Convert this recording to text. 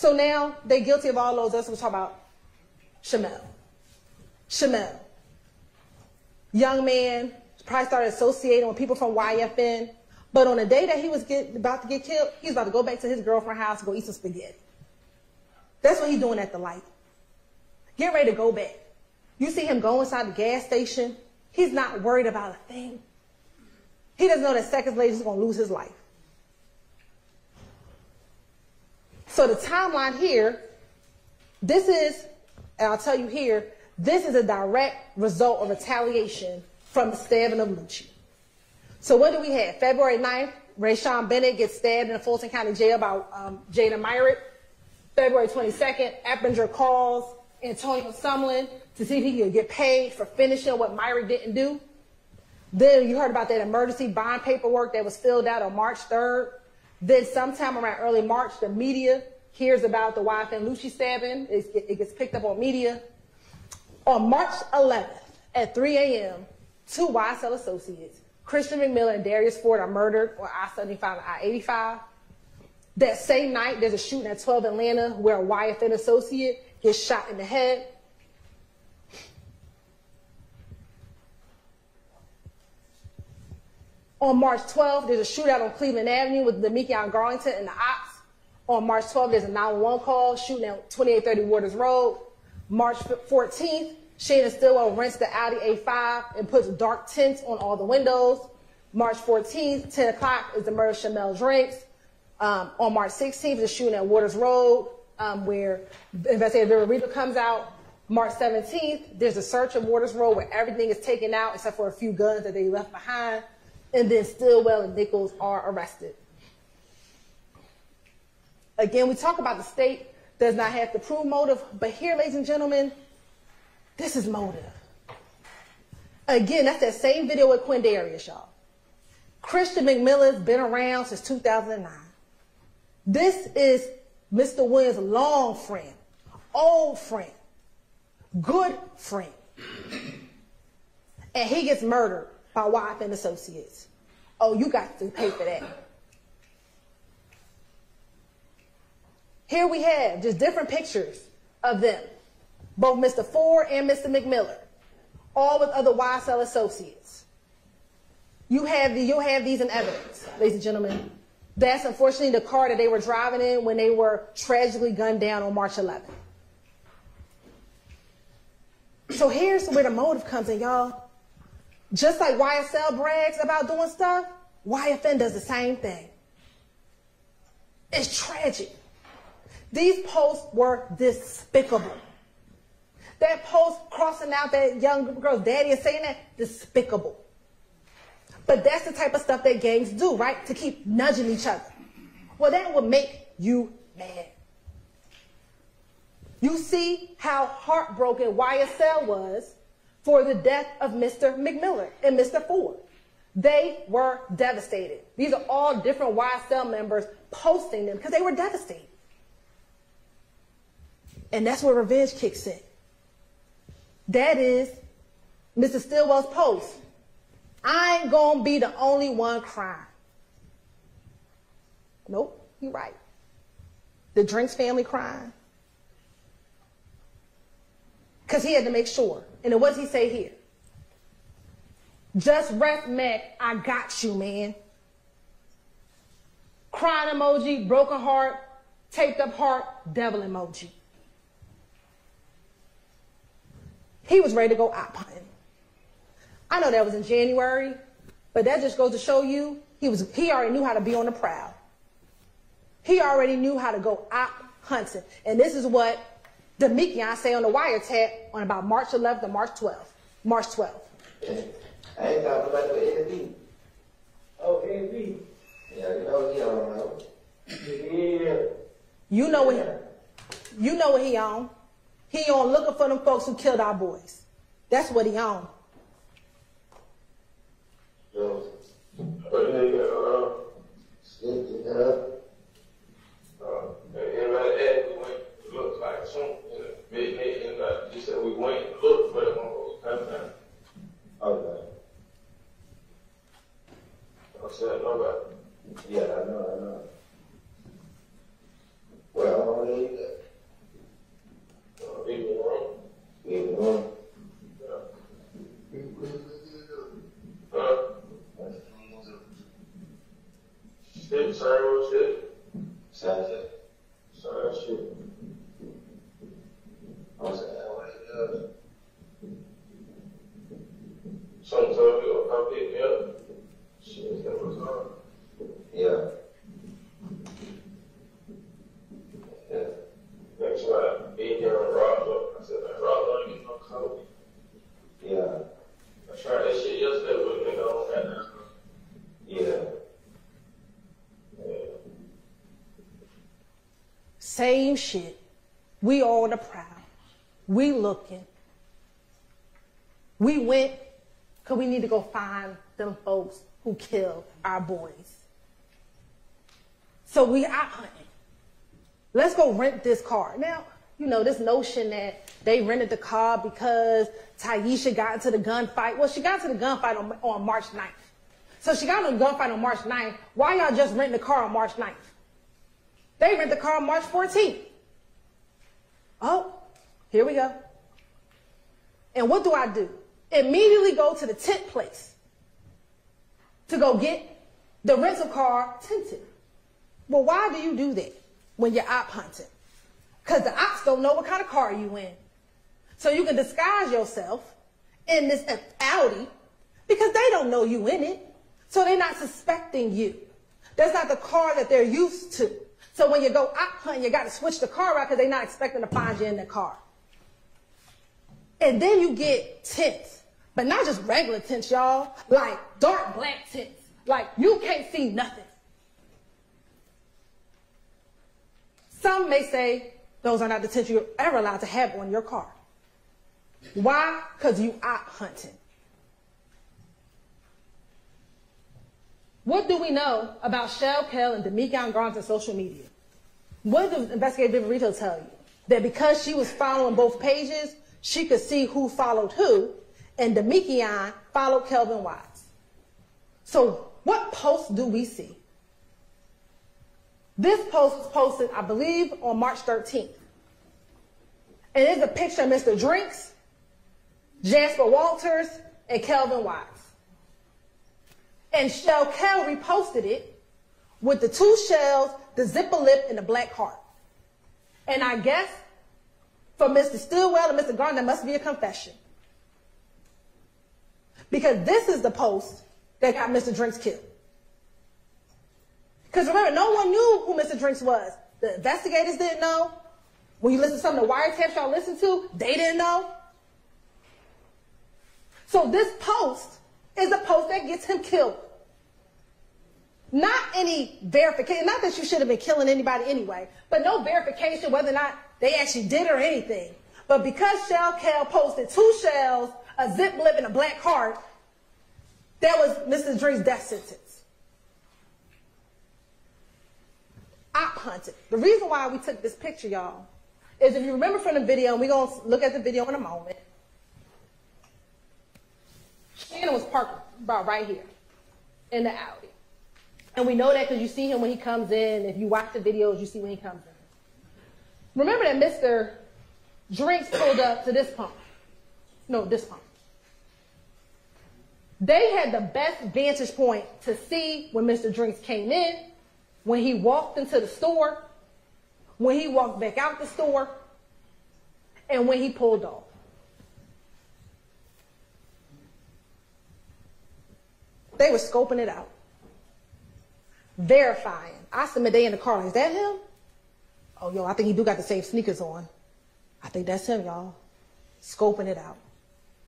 So now they're guilty of all those. That's what we talk about Shymel. Shymel. Young man, probably started associating with people from YFN. But on the day that he was get, about to get killed, he's about to go back to his girlfriend's house to go eat some spaghetti. That's what he's doing at the light. Get ready to go back. You see him go inside the gas station. He's not worried about a thing. He doesn't know that seconds later he's going to lose his life. So the timeline here, this is, and I'll tell you here, this is a direct result of retaliation from the stabbing of Lucci. So what do we have? February 9th, Rayshawn Bennett gets stabbed in the Fulton County Jail by um, Jada Myrick. February 22nd, Eppinger calls Antonio Sumlin to see if he could get paid for finishing what Myrick didn't do. Then you heard about that emergency bond paperwork that was filled out on March 3rd. Then sometime around early March, the media hears about the YFN Lucci stabbing. It gets picked up on media. On March 11th at 3 a.m., two YSL associates, Christian McMiller and Darius Ford, are murdered on I-75 and I-85. That same night, there's a shooting at 12 Atlanta where a YFN associate gets shot in the head. On March 12th, there's a shootout on Cleveland Avenue with Damekion Garlington and the ops. On March 12th, there's a 911 call shooting at 2830 Waters Road. March 14th, Shannon Stillwell rents the Audi A5 and puts dark tints on all the windows. March 14th, 10 o'clock is the murder of Shymel Drinks. Um, on March 16th, the shooting at Waters Road, um, where investigator Vera comes out. March 17th, there's a search of Waters Road where everything is taken out except for a few guns that they left behind. And then Stillwell and Nichols are arrested. Again, we talk about the state does not have to prove motive, but here, ladies and gentlemen, this is motive. Again, that's that same video with Quindarius, y'all. Christian McMiller's been around since 2009. This is Mr. Williams' long friend, old friend, good friend. And he gets murdered by YFN associates. Oh, you got to pay for that. Here we have just different pictures of them, both Mr. Ford and Mr. McMiller, all with other YSL associates. You have the, you'll have these in evidence, ladies and gentlemen. That's unfortunately the car that they were driving in when they were tragically gunned down on March 11th. So here's where the motive comes in, y'all. Just like YSL brags about doing stuff, YFN does the same thing. It's tragic. These posts were despicable. That post crossing out that young girl's daddy and saying that, despicable. But that's the type of stuff that gangs do, right? To keep nudging each other. Well, that would make you mad. You see how heartbroken YSL was for the death of Mr. McMiller and Mr. Ford. They were devastated. These are all different YSL members posting them because they were devastated. And that's where revenge kicks in. That is Mr. Stillwell's post. I ain't gonna be the only one crying. Nope, you're right. The Drinks family crying. Because he had to make sure. And then what he say here? Just ref Mac, I got you, man. Crying emoji, broken heart, taped up heart, devil emoji. He was ready to go op hunting. I know that was in January, but that just goes to show you he was he already knew how to be on the prowl. He already knew how to go op hunting. And this is what Damekion say on the wiretap on about March 11th to March 12th. March 12th. I ain't talking about the AV. Oh, AV. Yeah, you know he on know. Yeah. You know what he, you know what he on. He on looking for them folks who killed our boys. That's what he on. So, But they, uh, slick it up. uh, anybody asked me when it looks like soon, in the midnight, and uh, just said we went and looked for the motherfuckers coming down. Okay. I said, nobody. Yeah, I know, I know. Well, only So that shit. I'm saying, what it does. Some told me to come pick me up. Shit, that was hard. Yeah. Yeah. That's why I be here and rock up. I said, man, rock up, get no coat. Yeah. I tried that shit yesterday with a nigga on that now. Yeah. Yeah. Same shit. We all the prowl. We looking. We went because we need to go find them folks who killed our boys. So we out hunting. Let's go rent this car. Now, you know, this notion that they rented the car because Taisha got into the gunfight. Well, she got into the gunfight on, on March 9th. So she got into the gunfight on March 9th. Why y'all just renting the car on March 9th? They rent the car March 14th. Oh, here we go. And what do I do? Immediately go to the tent place to go get the rental car tinted. Well, why do you do that when you're op hunting? Because the ops don't know what kind of car you in. So you can disguise yourself in this Audi because they don't know you in it. So they're not suspecting you. That's not the car that they're used to. So when you go out hunting, you got to switch the car out because they're not expecting to find you in the car. And then you get tents, but not just regular tents, y'all, like dark black tents. Like you can't see nothing. Some may say those are not the tents you're ever allowed to have on your car. Why? Because you out hunting. What do we know about Shell Kell and Grant on social media? What did investigative Rito tell you? That because she was following both pages, she could see who followed who, and Damekion followed Kelvin Watts. So what post do we see? This post was posted, I believe, on March 13th. And it's a picture of Mr. Drinks, Jasper Walters, and Kelvin Watts. And Shell Kell reposted it with the two shells, the zipper lip, and the black heart. And I guess for Mr. Stillwell and Mr. Garner, must be a confession. Because this is the post that got Mr. Drinks killed. Because remember, no one knew who Mr. Drinks was. The investigators didn't know. When you listen to some of the wiretaps y'all listen to, they didn't know. So this post is the post that gets him killed. Not any verification, not that you should have been killing anybody anyway, but no verification whether or not they actually did or anything. But because Shell Kell posted two shells, a zip lip, and a black heart, that was Mr. Drink's death sentence. Op hunted. The reason why we took this picture, y'all, is if you remember from the video, and we're going to look at the video in a moment, Shannon was parked about right here in the alley. And we know that because you see him when he comes in. If you watch the videos, you see when he comes in. Remember that Mr. Drinks pulled up to this pump. No, this pump. They had the best vantage point to see when Mr. Drinks came in, when he walked into the store, when he walked back out the store, and when he pulled off. They were scoping it out, verifying. I submit they in the car. Is that him? Oh, yo, I think he do got the same sneakers on. I think that's him, y'all. Scoping it out.